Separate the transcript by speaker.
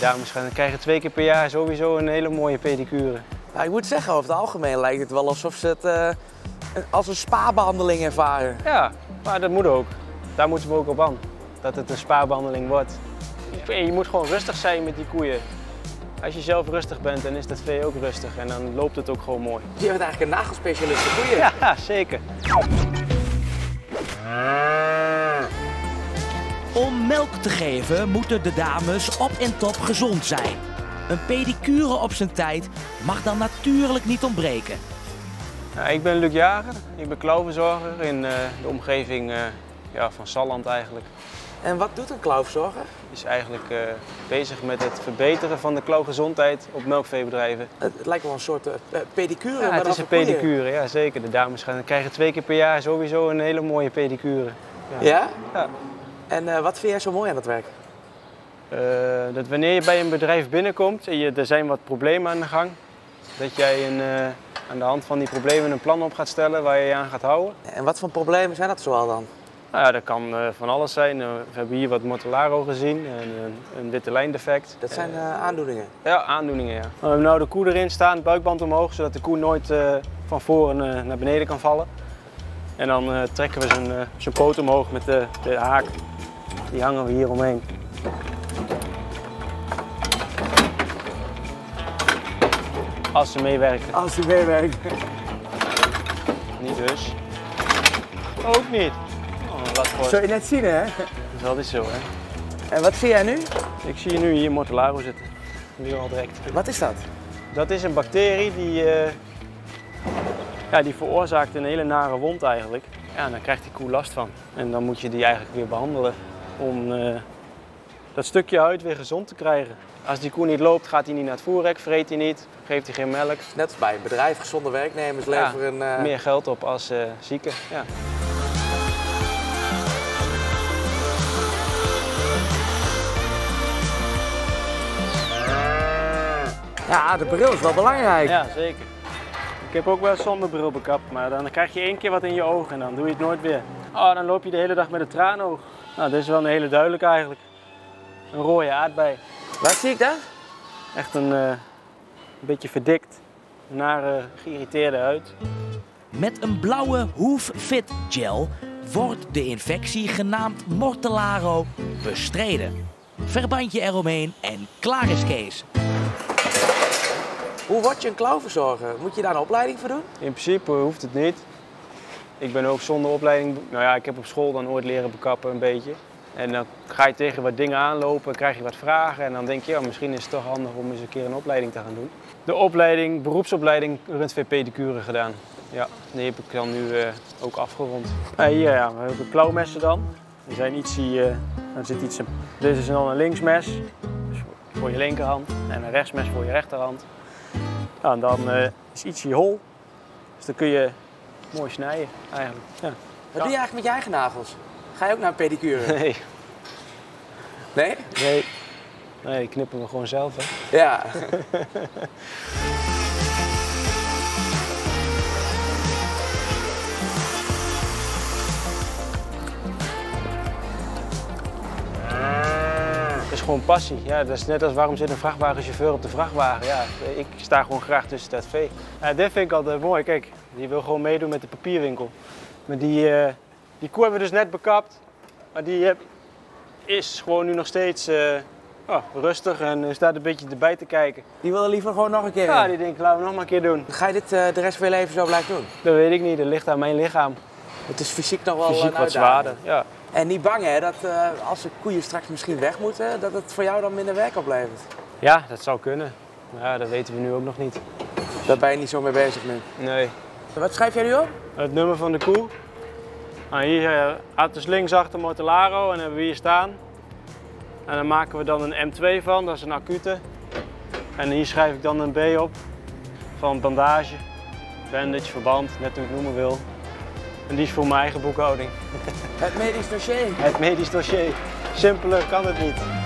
Speaker 1: dames gaan, krijgen twee keer per jaar sowieso een hele mooie pedicure.
Speaker 2: Nou, ik moet zeggen, over het algemeen lijkt het wel alsof ze het eh, als een spa-behandeling ervaren.
Speaker 1: Ja, maar dat moet ook. Daar moeten we ook op aan. Dat het een spaarbehandeling wordt. En je moet gewoon rustig zijn met die koeien. Als je zelf rustig bent, dan is dat vee ook rustig en dan loopt het ook gewoon mooi.
Speaker 2: Je bent eigenlijk een nagelspecialist voor koeien.
Speaker 1: Ja, zeker.
Speaker 3: Om melk te geven moeten de dames op en top gezond zijn. Een pedicure op zijn tijd mag dan natuurlijk niet ontbreken.
Speaker 1: Nou, ik ben Luc Jager, ik ben klauwverzorger in eh, de omgeving eh, ja, van Salland eigenlijk.
Speaker 2: En wat doet een klauwverzorger?
Speaker 1: Is eigenlijk eh, bezig met het verbeteren van de klauwgezondheid op melkveebedrijven.
Speaker 2: Het, het lijkt wel een soort eh, pedicure.
Speaker 1: Ja,
Speaker 2: maar
Speaker 1: het is een pedicure, ja zeker. De dames gaan, krijgen twee keer per jaar sowieso een hele mooie pedicure.
Speaker 2: Ja?
Speaker 1: Ja.
Speaker 2: En eh, wat vind jij zo mooi aan het werk?
Speaker 1: Eh, dat wanneer je bij een bedrijf binnenkomt en je, er zijn wat problemen aan de gang, dat jij een, eh, aan de hand van die problemen een plan op gaat stellen waar je je aan gaat houden.
Speaker 2: En wat voor problemen zijn dat zoal dan?
Speaker 1: Nou ja, dat kan van alles zijn. We hebben hier wat Mortellaro gezien, een, een, witte lijndefect.
Speaker 2: Dat zijn aandoeningen.
Speaker 1: Ja, aandoeningen ja. We hebben nou de koe erin staan, buikband omhoog, zodat de koe nooit van voren naar beneden kan vallen. En dan trekken we zijn, zijn poot omhoog met de, de haak. Die hangen we hier omheen. Als ze meewerken.
Speaker 2: Als u meewerkt.
Speaker 1: Niet dus. Ook niet. Oh, wat voor...
Speaker 2: Zul je net zien hè?
Speaker 1: Dat is zo hè.
Speaker 2: En wat zie jij nu?
Speaker 1: Ik zie je nu hier Mortellaro zitten. Nu al direct.
Speaker 2: Wat is dat?
Speaker 1: Dat is een bacterie die, eh, ja, die veroorzaakt een hele nare wond eigenlijk. Ja, en dan krijgt die koe last van. En dan moet je die eigenlijk weer behandelen om eh, dat stukje huid weer gezond te krijgen. Als die koe niet loopt, gaat hij niet naar het voerrek, vreet hij niet, geeft hij geen melk.
Speaker 2: Net als bij een bedrijf, gezonde werknemers
Speaker 1: Ja,
Speaker 2: leveren... eh,
Speaker 1: Meer geld op als eh zieke. Ja.
Speaker 2: Ja, de bril is wel belangrijk.
Speaker 1: ja, zeker. Ik heb ook wel zonder bril bekapt, maar dan krijg je één keer wat in je oog en dan doe je het nooit weer. Oh, dan loop je de hele dag met een traanoog. Nou, dit is wel een hele duidelijke eigenlijk. Een rode aardbei.
Speaker 2: Waar zie ik dat?
Speaker 1: Echt een, eh, een beetje verdikt, nare, geïrriteerde huid.
Speaker 3: Met een blauwe Hoof Fit Gel wordt de infectie genaamd Mortellaro bestreden. Verbandje eromheen en klaar is Kees.
Speaker 2: Hoe word je een klauwverzorger? Moet je daar een opleiding voor doen?
Speaker 1: In principe hoeft het niet. Ik ben ook zonder opleiding, nou ja, ik heb op school dan ooit leren bekappen een beetje. En dan ga je tegen wat dingen aanlopen, krijg je wat vragen en dan denk je, ja, misschien is het toch handig om eens een keer een opleiding te gaan doen. De opleiding, beroepsopleiding pedicure gedaan. Ja, die heb ik dan nu eh, ook afgerond. Hier ja, we hebben klauwmessen dan. Die zijn iets, uh, er zit iets, dit is dan een linksmes, dus voor je linkerhand en een rechtsmes voor je rechterhand. Ja, en dan eh, is ietsje hol, dus dan kun je mooi snijden eigenlijk. Ja.
Speaker 2: Wat doe je eigenlijk met je eigen nagels? Ga je ook naar een pedicure?
Speaker 1: Nee,
Speaker 2: Nee?
Speaker 1: nee. Nee, knippen we gewoon zelf hè.
Speaker 2: Ja.
Speaker 1: Het is gewoon passie. Ja, dat is net als waarom zit een vrachtwagenchauffeur op de vrachtwagen. Ja, ik sta gewoon graag tussen dat vee. Ja, dit vind ik altijd mooi. Kijk, die wil gewoon meedoen met de papierwinkel. Maar die, eh, die koe hebben we dus net bekapt. Maar die eh, is gewoon nu nog steeds eh, oh, rustig en staat een beetje erbij te kijken.
Speaker 2: Die willen liever gewoon nog een keer.
Speaker 1: Ja, die denkt, laten we nog maar een keer doen.
Speaker 2: Ga je dit de rest van je leven zo blijven doen?
Speaker 1: Dat weet ik niet, dat ligt aan mijn lichaam.
Speaker 2: Het is fysiek nog wel
Speaker 1: Fysiek
Speaker 2: een
Speaker 1: wat zwaarder. Ja.
Speaker 2: En niet bang hè, dat als de koeien straks misschien weg moeten, dat het voor jou dan minder werk oplevert.
Speaker 1: ja, dat zou kunnen. Maar ja, dat weten we nu ook nog niet.
Speaker 2: Daar ben je niet zo mee bezig nu.
Speaker 1: Nee.
Speaker 2: Wat schrijf jij nu op?
Speaker 1: Het nummer van de koe. Nou, hier uh, Atus linksachter Mortellaro en hebben we hier staan. En dan maken we dan een M2 van, dat is een acute. En hier schrijf ik dan een B op van bandage, bandage, verband, net hoe ik het noemen wil. En die is voor mijn eigen boekhouding.
Speaker 2: Het medisch dossier.
Speaker 1: Het medisch dossier. Simpeler kan het niet.